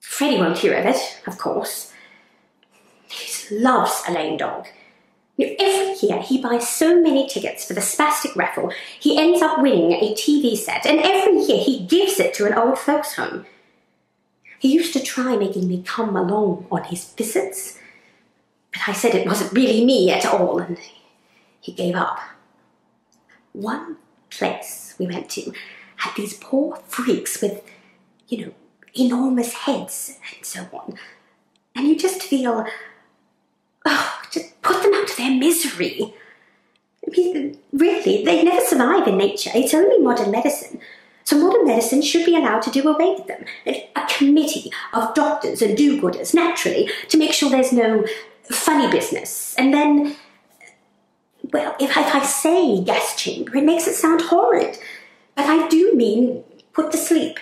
Freddie won't hear of it, of course. He loves a lame dog. Know, every year he buys so many tickets for the spastic raffle, he ends up winning a TV set, and every year he gives it to an old folks' home. He used to try making me come along on his visits, but I said it wasn't really me at all, and he gave up. One place we went to had these poor freaks with, you know, enormous heads and so on. And you just feel, oh, just put them out of their misery. I mean, really, they never survive in nature. It's only modern medicine. So modern medicine should be allowed to do away with them. A committee of doctors and do-gooders, naturally, to make sure there's no funny business. And then, well, if, if I say gas chamber, it makes it sound horrid. But I do mean put to sleep.